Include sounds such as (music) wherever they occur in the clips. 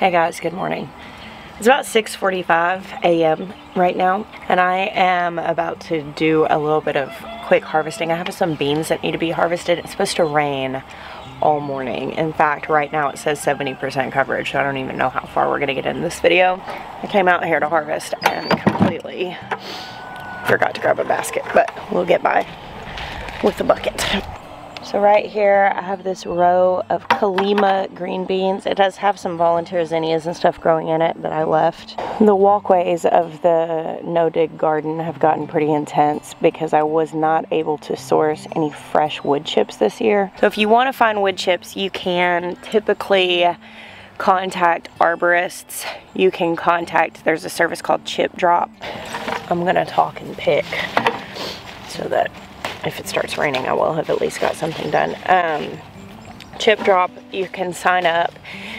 Hey guys, good morning. It's about 6.45 a.m. right now, and I am about to do a little bit of quick harvesting. I have some beans that need to be harvested. It's supposed to rain all morning. In fact, right now it says 70% coverage, so I don't even know how far we're gonna get in this video. I came out here to harvest and completely forgot to grab a basket, but we'll get by with the bucket. So right here I have this row of Calima green beans. It does have some volunteer zinnias and stuff growing in it that I left. The walkways of the no-dig garden have gotten pretty intense because I was not able to source any fresh wood chips this year. So if you want to find wood chips, you can typically contact arborists. You can contact, there's a service called ChipDrop. I'm gonna talk and pick so that if it starts raining, I will have at least got something done. Um, ChipDrop, you can sign up.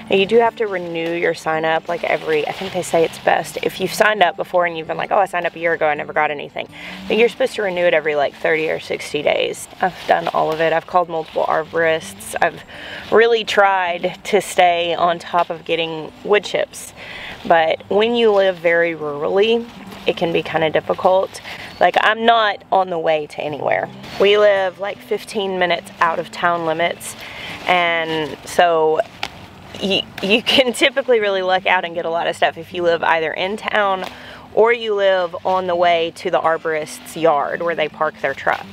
You do have to renew your sign up like every, I think they say it's best. If you've signed up before and you've been like, oh, I signed up a year ago, I never got anything. But you're supposed to renew it every like 30 or 60 days. I've done all of it. I've called multiple arborists. I've really tried to stay on top of getting wood chips. But when you live very rurally, it can be kind of difficult. Like I'm not on the way to anywhere. We live like 15 minutes out of town limits and so you, you (laughs) can typically really luck out and get a lot of stuff if you live either in town or you live on the way to the arborist's yard where they park their truck.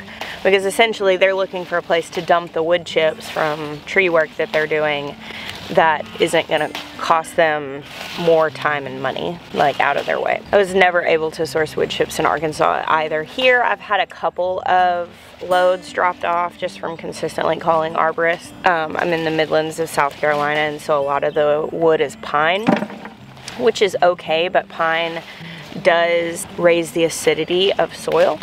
Because essentially they're looking for a place to dump the wood chips from tree work that they're doing that isn't to cost them more time and money, like out of their way. I was never able to source wood chips in Arkansas either. Here, I've had a couple of loads dropped off just from consistently calling arborists. Um, I'm in the Midlands of South Carolina, and so a lot of the wood is pine, which is okay, but pine does raise the acidity of soil.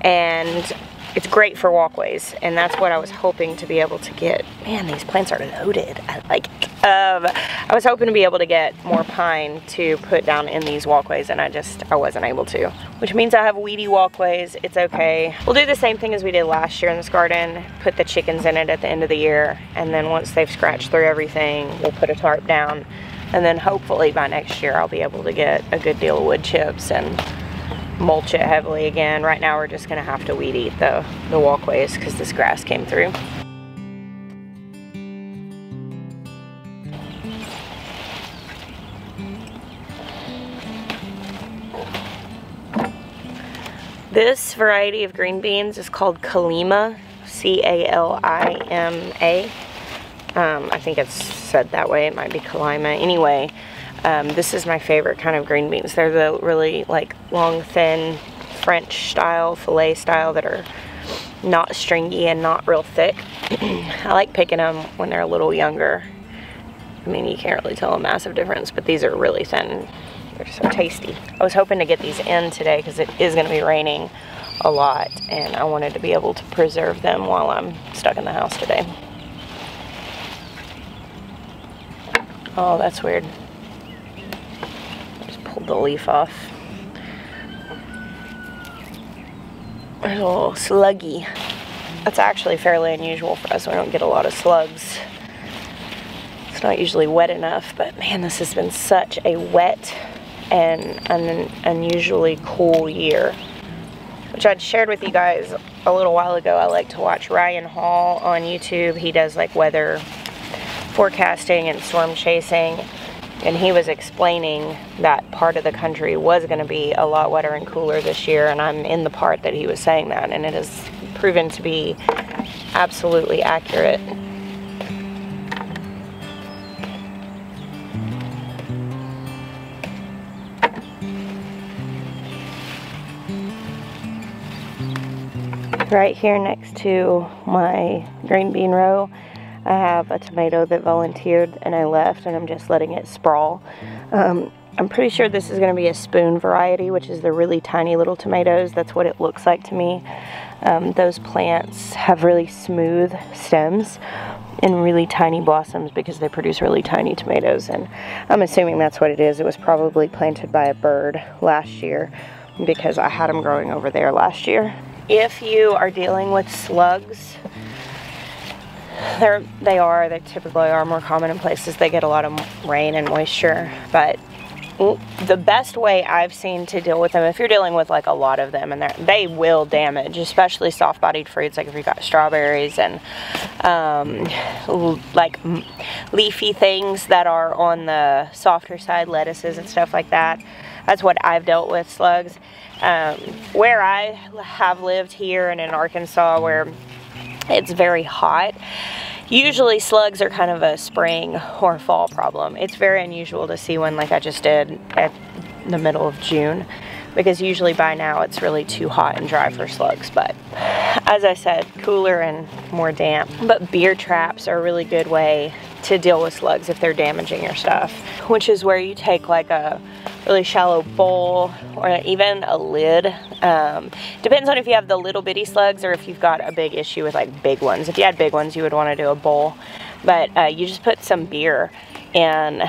And it's great for walkways and that's what I was hoping to be able to get. Man, these plants are loaded. I like, um, I was hoping to be able to get more pine to put down in these walkways and I just, I wasn't able to. Which means I have weedy walkways, it's okay. We'll do the same thing as we did last year in this garden, put the chickens in it at the end of the year and then once they've scratched through everything, we'll put a tarp down and then hopefully by next year I'll be able to get a good deal of wood chips and mulch it heavily again. Right now we're just gonna have to weed eat the, the walkways because this grass came through. This variety of green beans is called Calima, C-A-L-I-M-A. Um, I think it's said that way, it might be Calima. Anyway, um, this is my favorite kind of green beans. They're the really like long, thin French style, filet style that are not stringy and not real thick. (clears throat) I like picking them when they're a little younger. I mean, you can't really tell a massive difference, but these are really thin. They're so tasty. I was hoping to get these in today because it is going to be raining a lot and I wanted to be able to preserve them while I'm stuck in the house today. Oh, that's weird the leaf off. There's a little sluggy. That's actually fairly unusual for us. We don't get a lot of slugs. It's not usually wet enough, but man, this has been such a wet and an unusually cool year. Which I'd shared with you guys a little while ago. I like to watch Ryan Hall on YouTube. He does like weather forecasting and storm chasing and he was explaining that part of the country was going to be a lot wetter and cooler this year and I'm in the part that he was saying that and it has proven to be absolutely accurate. Right here next to my green bean row I have a tomato that volunteered and I left and I'm just letting it sprawl. Um, I'm pretty sure this is going to be a spoon variety, which is the really tiny little tomatoes. That's what it looks like to me. Um, those plants have really smooth stems and really tiny blossoms because they produce really tiny tomatoes. And I'm assuming that's what it is. It was probably planted by a bird last year because I had them growing over there last year. If you are dealing with slugs, They're, they are, they typically are more common in places they get a lot of rain and moisture, but the best way I've seen to deal with them, if you're dealing with like a lot of them, and they will damage, especially soft-bodied fruits, like if you've got strawberries and um, like leafy things that are on the softer side, lettuces and stuff like that. That's what I've dealt with slugs. Um, where I have lived here and in Arkansas, where it's very hot, Usually slugs are kind of a spring or fall problem. It's very unusual to see one like I just did at the middle of June because usually by now it's really too hot and dry for slugs. But as I said, cooler and more damp. But beer traps are a really good way to deal with slugs if they're damaging your stuff, which is where you take like a really shallow bowl or even a lid. Um, depends on if you have the little bitty slugs or if you've got a big issue with like big ones. If you had big ones, you would want to do a bowl. But uh, you just put some beer and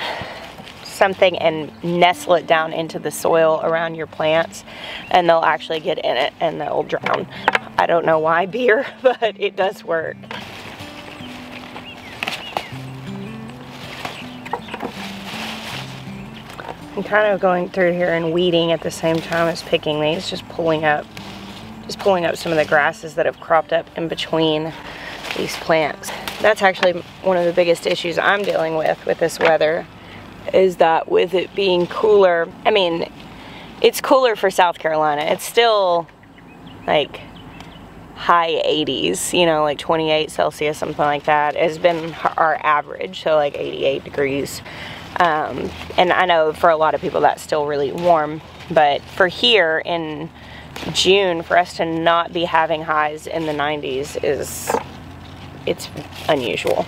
something and nestle it down into the soil around your plants and they'll actually get in it and they'll drown. I don't know why beer, (laughs) but it does work. I'm kind of going through here and weeding at the same time as picking these, just pulling up, just pulling up some of the grasses that have cropped up in between these plants. That's actually one of the biggest issues I'm dealing with with this weather is that with it being cooler, I mean, it's cooler for South Carolina. It's still like high 80s, you know, like 28 Celsius, something like that, has been our average, so like 88 degrees. Um, and I know for a lot of people that's still really warm, but for here in June, for us to not be having highs in the 90s is, it's unusual.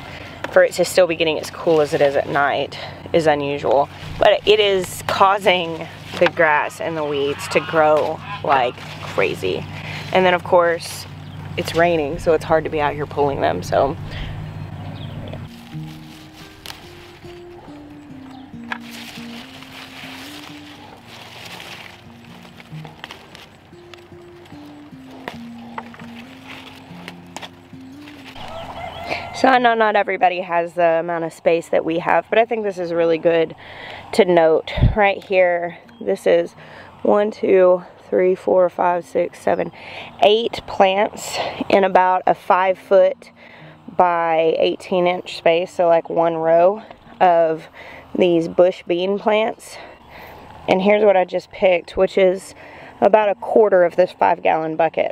For it to still be getting as cool as it is at night is unusual. But it is causing the grass and the weeds to grow like crazy. And then of course, it's raining, so it's hard to be out here pulling them. So So I know not everybody has the amount of space that we have, but I think this is really good to note right here. This is one, two, three, four, five, six, seven, eight plants in about a five foot by 18 inch space. So like one row of these bush bean plants. And here's what I just picked, which is about a quarter of this five gallon bucket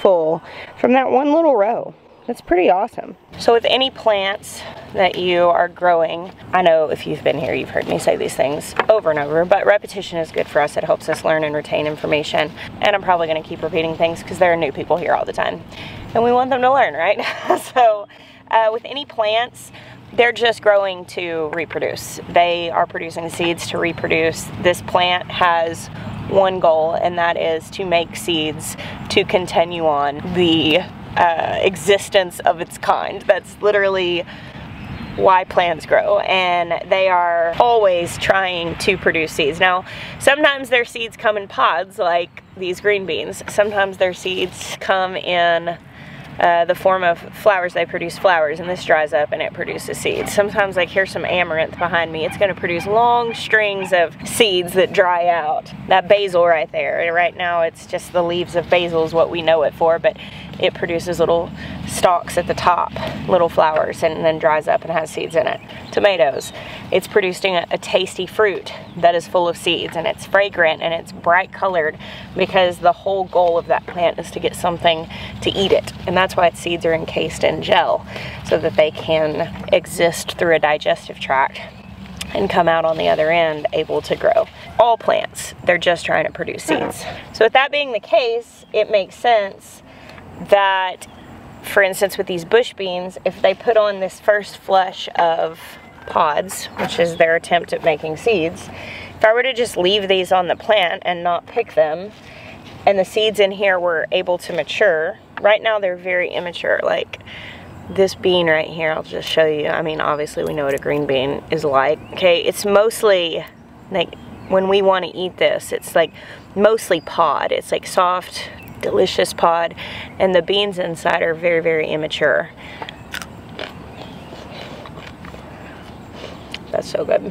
full from that one little row. That's pretty awesome. So with any plants that you are growing, I know if you've been here, you've heard me say these things over and over, but repetition is good for us. It helps us learn and retain information. And I'm probably gonna keep repeating things because there are new people here all the time. And we want them to learn, right? (laughs) so uh, with any plants, they're just growing to reproduce. They are producing seeds to reproduce. This plant has one goal, and that is to make seeds to continue on the uh, existence of its kind. That's literally why plants grow and they are always trying to produce seeds. Now sometimes their seeds come in pods like these green beans. Sometimes their seeds come in uh, the form of flowers. They produce flowers and this dries up and it produces seeds. Sometimes like here's some amaranth behind me. It's going to produce long strings of seeds that dry out. That basil right there. Right now it's just the leaves of basil is what we know it for but it produces little stalks at the top, little flowers, and then dries up and has seeds in it. Tomatoes, it's producing a, a, tasty fruit that is full of seeds and it's fragrant and it's bright colored because the whole goal of that plant is to get something to eat it. And that's why its seeds are encased in gel so that they can exist through a digestive tract and come out on the other end able to grow. All plants, they're just trying to produce seeds. So with that being the case, it makes sense that, for instance, with these bush beans, if they put on this first flush of pods, which is their attempt at making seeds, if I were to just leave these on the plant and not pick them, and the seeds in here were able to mature, right now they're very immature. Like this bean right here, I'll just show you. I mean, obviously we know what a green bean is like. Okay, it's mostly like when we want to eat this, it's like mostly pod. It's like soft, delicious pod and the beans inside are very, very immature. That's so good.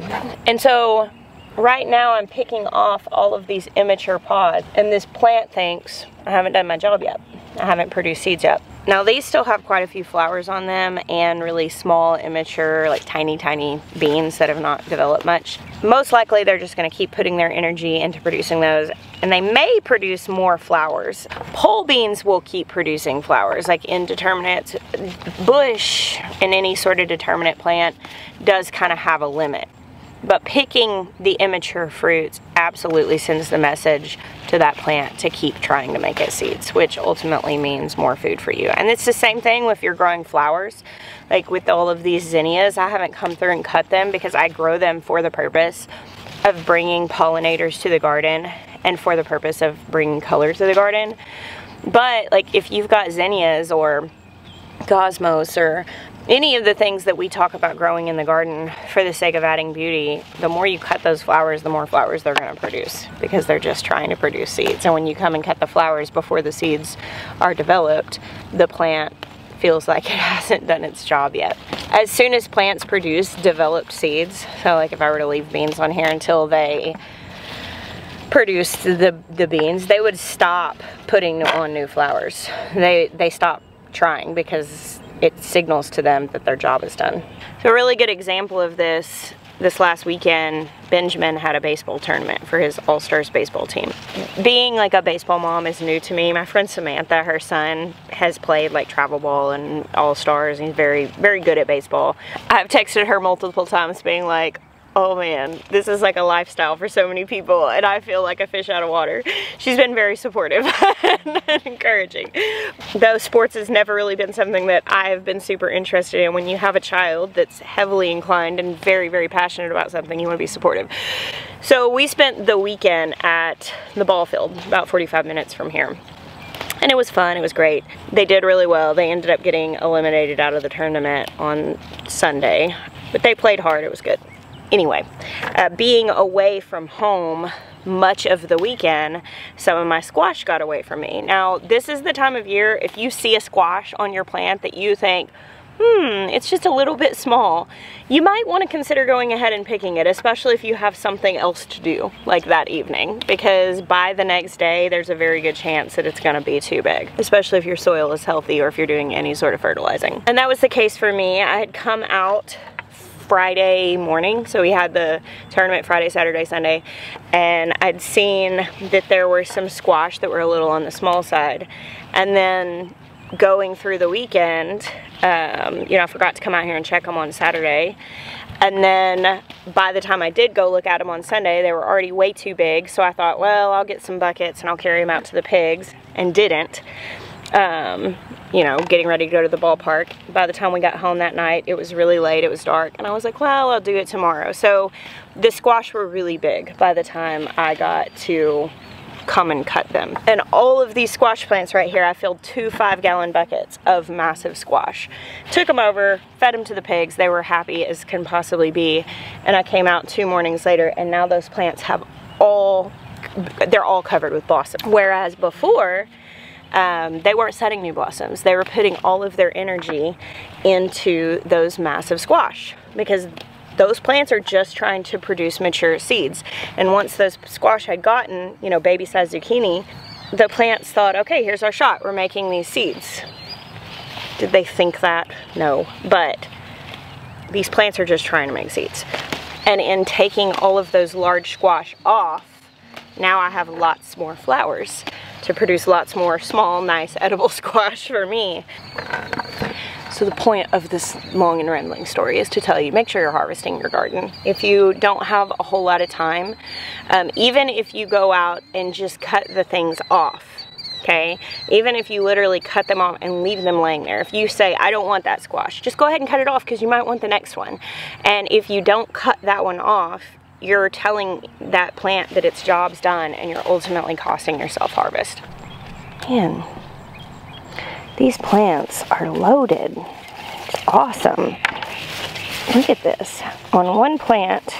And so right now I'm picking off all of these immature pods and this plant thinks I haven't done my job yet. I haven't produced seeds yet. Now these still have quite a few flowers on them and really small, immature, like tiny, tiny beans that have not developed much. Most likely they're just gonna keep putting their energy into producing those and they may produce more flowers. Pole beans will keep producing flowers, like indeterminate bush in any sort of determinate plant does kind of have a limit. But picking the immature fruits absolutely sends the message to that plant to keep trying to make it seeds, which ultimately means more food for you. And it's the same thing if you're growing flowers. Like with all of these zinnias, I haven't come through and cut them because I grow them for the purpose of bringing pollinators to the garden and for the purpose of bringing color to the garden. But like if you've got zinnias or cosmos or any of the things that we talk about growing in the garden for the sake of adding beauty, the more you cut those flowers, the more flowers they're going to produce because they're just trying to produce seeds. And when you come and cut the flowers before the seeds are developed, the plant feels like it (laughs) hasn't done its job yet. As soon as plants produce developed seeds, so like if I were to leave beans on here until they produced the, the beans, they would stop putting on new flowers. They, they stop trying because it signals to them that their job is done. So a really good example of this this last weekend, Benjamin had a baseball tournament for his All-Stars baseball team. Being like a baseball mom is new to me. My friend Samantha, her son, has played like travel ball and All-Stars. And he's very, very good at baseball. I've texted her multiple times being like, oh man, this is like a lifestyle for so many people and I feel like a fish out of water. She's been very supportive (laughs) and encouraging. Though sports has never really been something that I've been super interested in. When you have a child that's heavily inclined and very, very passionate about something, you want to be supportive. So we spent the weekend at the ball field, about 45 minutes from here and it was fun, it was great. They did really well. They ended up getting eliminated out of the tournament on Sunday, but they played hard, it was good anyway, uh, being away from home much of the weekend, some of my squash got away from me. Now, this is the time of year, if you see a squash on your plant that you think, hmm, it's just a little bit small, you might want to consider going ahead and picking it, especially if you have something else to do, like that evening, because by the next day, there's a very good chance that it's going to be too big, especially if your soil is healthy or if you're doing any sort of fertilizing. And that was the case for me. I had come out Friday morning. So we had the tournament Friday, Saturday, Sunday, and I'd seen that there were some squash that were a little on the small side. And then going through the weekend, um, you know, I forgot to come out here and check them on Saturday. And then by the time I did go look at them on Sunday, they were already way too big. So I thought, well, I'll get some buckets and I'll carry them out to the pigs and didn't um, you know, getting ready to go to the ballpark. By the time we got home that night, it was really late, it was dark, and I was like, well, I'll do it tomorrow. So the squash were really big by the time I got to come and cut them. And all of these squash plants right here, I filled two five gallon buckets of massive squash. Took them over, fed them to the pigs. They were happy as can possibly be. And I came out two mornings later and now those plants have all, they're all covered with blossom. Whereas before, um, they weren't setting new blossoms. They were putting all of their energy into those massive squash because those plants are just trying to produce mature seeds. And once those squash had gotten, you know, baby sized zucchini, the plants thought, okay, here's our shot. We're making these seeds. Did they think that? No. But these plants are just trying to make seeds. And in taking all of those large squash off, now I have lots more flowers to produce lots more small, nice, edible (laughs) squash for me. So the point of this long and rambling story is to tell you, make sure you're harvesting your garden. If you don't have a whole lot of time, um, even if you go out and just cut the things off, okay? Even if you literally cut them off and leave them laying there. If you say, I don't want that squash, just go ahead and cut it off because you might want the next one. And if you don't cut that one off, you're telling that plant that its job's done and you're ultimately costing yourself harvest. Man, these plants are loaded. It's awesome. Look at this. On one plant,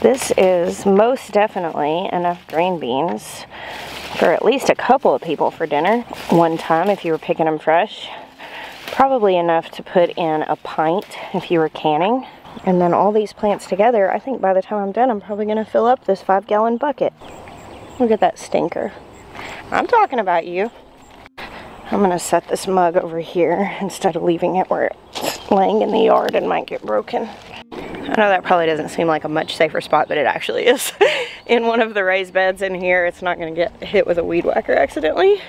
this is most definitely enough green beans for at least a couple of people for dinner. One time if you were picking them fresh. Probably enough to put in a pint if you were canning. And then all these plants together, I think by the time I'm done, I'm probably gonna fill up this five gallon bucket. Look at that stinker. I'm talking about you. I'm gonna set this mug over here instead of leaving it where it's laying in the yard and might get broken. I know that probably doesn't seem like a much safer spot, but it actually is. (laughs) in one of the raised beds in here, it's not gonna get hit with a weed whacker accidentally.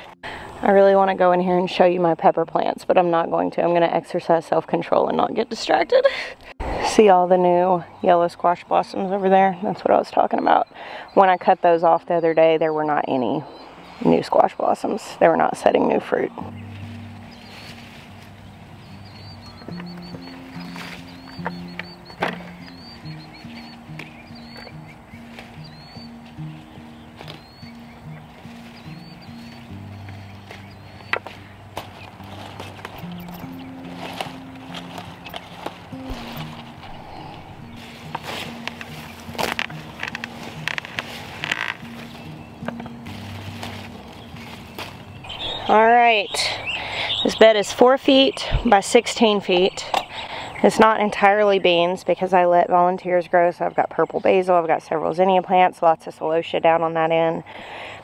I really wanna go in here and show you my pepper plants, but I'm not going to. I'm gonna exercise self-control and not get distracted. See all the new yellow squash blossoms over there? That's what I was talking about. When I cut those off the other day, there were not any new squash blossoms. They were not setting new fruit. All right, this bed is four feet by 16 feet. It's not entirely beans because I let volunteers grow, so I've got purple basil, I've got several zinnia plants, lots of celosia down on that end.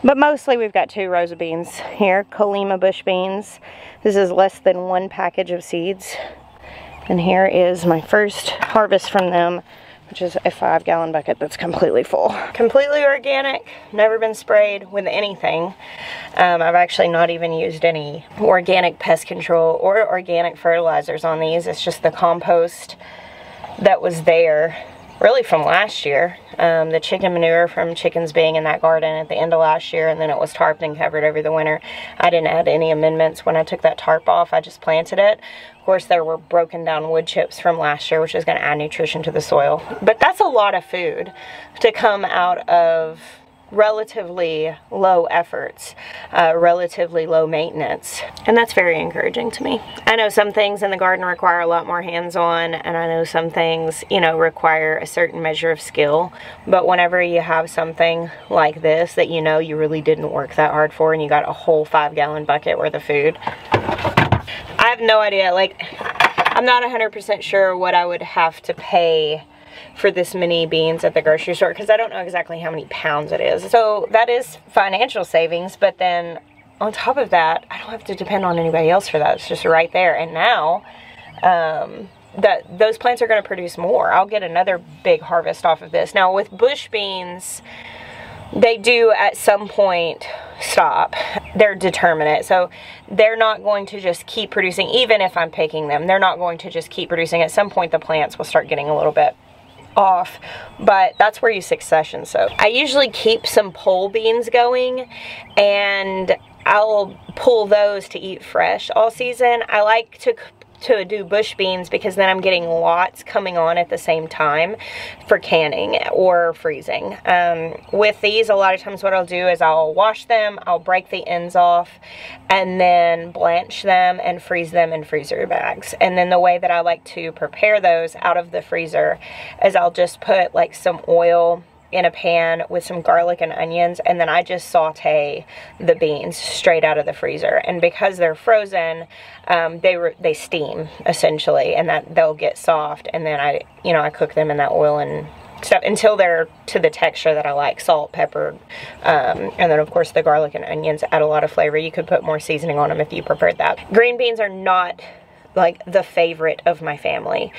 But mostly we've got two rows of beans here, Calima bush beans. This is less than one package of seeds. And here is my first harvest from them which is a five gallon bucket that's completely full. Completely organic, never been sprayed with anything. Um, I've actually not even used any organic pest control or organic fertilizers on these. It's just the compost that was there really from last year. Um, the chicken manure from chickens being in that garden at the end of last year and then it was tarped and covered over the winter. I didn't add any amendments when I took that tarp off. I just planted it. Of course, there were broken down wood chips from last year, which is going to add nutrition to the soil. But that's a lot of food to come out of relatively low efforts, uh, relatively low maintenance. And that's very encouraging to me. I know some things in the garden require a lot more hands-on and I know some things, you know, require a certain measure of skill. But whenever you have something like this that you know you really didn't work that hard for and you got a whole five gallon bucket worth of food, I have no idea. Like, I'm not 100% sure what I would have to pay for this many beans at the grocery store because I don't know exactly how many pounds it is. So that is financial savings, but then on top of that, I don't have to depend on anybody else for that. It's just right there. And now, um, that those plants are going to produce more. I'll get another big harvest off of this. Now with bush beans, they do at some point stop. They're determinate. So they're not going to just keep producing, even if I'm picking them, they're not going to just keep producing. At some point, the plants will start getting a little bit off but that's where you succession so I usually keep some pole beans going and I'll pull those to eat fresh all season. I like to to do bush beans because then I'm getting lots coming on at the same time for canning or freezing. Um, with these, a lot of times what I'll do is I'll wash them, I'll break the ends off, and then blanch them and freeze them in freezer bags. And then the way that I like to prepare those out of the freezer is I'll just put like some oil in a pan with some garlic and onions and then I just saute the beans straight out of the freezer. And because they're frozen um, they they steam essentially and that they'll get soft and then I you know I cook them in that oil and stuff until they're to the texture that I like salt pepper um, and then of course the garlic and onions add a lot of flavor. You could put more seasoning on them if you preferred that. Green beans are not like the favorite of my family.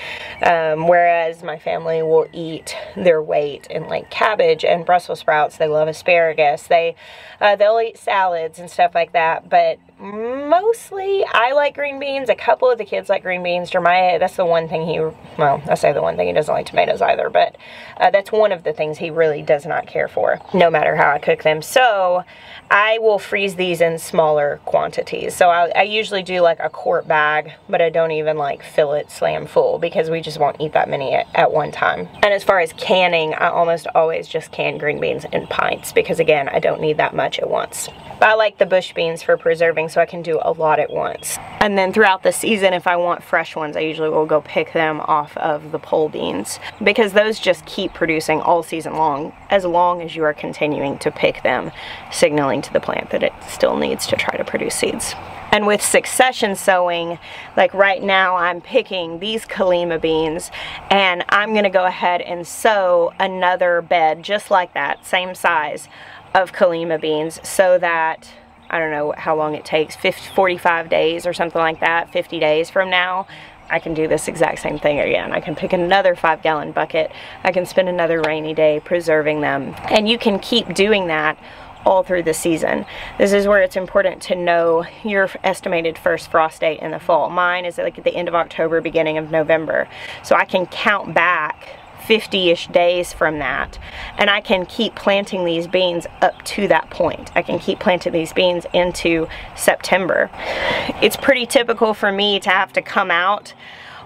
Um, whereas my family will eat their weight in like cabbage and Brussels sprouts. They love asparagus. They, uh, they'll eat salads and stuff like that. But mostly I like green beans. A couple of the kids like green beans. Jeremiah, that's the one thing he, well, I say the one thing he doesn't like tomatoes either, but uh, that's one of the things he really does not care for, no matter how I cook them. So I will freeze these in smaller quantities. So I, I usually do like a quart bag, but I don't even like fill it slam full because we just won't eat that many at, at one time. And as far as canning, I almost always just can green beans in pints because again, I don't need that much at once. But I like the bush beans for preserving so I can do a lot at once. And then throughout the season, if I want fresh ones, I usually will go pick them off of the pole beans because those just keep producing all season long as long as you are continuing to pick them, signaling to the plant that it still needs to try to produce seeds. And with succession sowing, like right now I'm picking these Calima beans and I'm gonna go ahead and sow another bed just like that, same size of Calima beans so that I don't know how long it takes, 50, 45 days or something like that, 50 days from now, I can do this exact same thing again. I can pick another five gallon bucket. I can spend another rainy day preserving them. And you can keep doing that all through the season. This is where it's important to know your estimated first frost date in the fall. Mine is like at the end of October, beginning of November. So I can count back 50-ish days from that and I can keep planting these beans up to that point. I can keep planting these beans into September. It's pretty typical for me to have to come out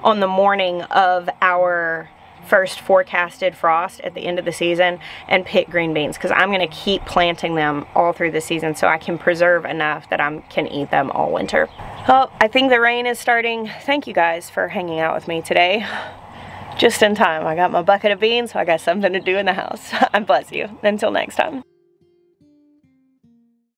on the morning of our first forecasted frost at the end of the season and pick green beans because I'm going to keep planting them all through the season so I can preserve enough that I can eat them all winter. Well, I think the rain is starting. Thank you guys for hanging out with me today. Just in time. I got my bucket of beans, so I got something to do in the house. (laughs) I bless you. Until next time.